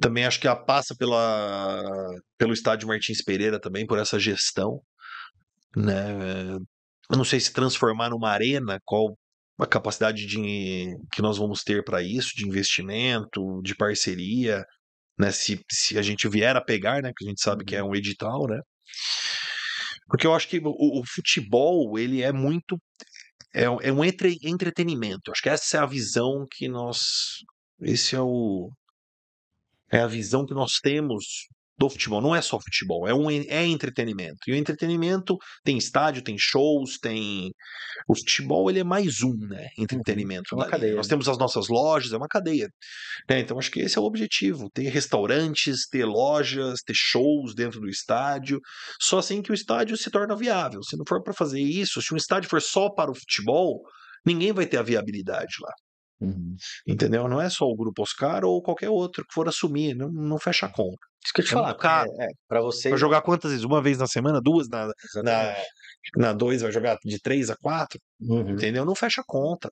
Também acho que a passa pela, pelo estádio Martins Pereira também, por essa gestão. Né? Eu não sei se transformar numa arena, qual a capacidade de, que nós vamos ter para isso, de investimento, de parceria, né? Se, se a gente vier a pegar, né? Que a gente sabe que é um edital, né? Porque eu acho que o, o futebol, ele é muito. É, é um entre, entretenimento. Eu acho que essa é a visão que nós. Esse é o. É a visão que nós temos do futebol. Não é só futebol, é um é entretenimento. E o entretenimento tem estádio, tem shows, tem o futebol ele é mais um, né? Entretenimento. É uma cadeia. Nós temos as nossas lojas, é uma cadeia. né? então acho que esse é o objetivo: ter restaurantes, ter lojas, ter shows dentro do estádio. Só assim que o estádio se torna viável. Se não for para fazer isso, se um estádio for só para o futebol, ninguém vai ter a viabilidade lá. Uhum. Entendeu? Não é só o grupo Oscar ou qualquer outro que for assumir, não, não fecha a conta. Isso que eu te É falar, caro. é, é, pra você. Vai jogar quantas vezes? Uma vez na semana? Duas? Na, na, na dois vai jogar de três a quatro? Uhum. Entendeu? Não fecha a conta.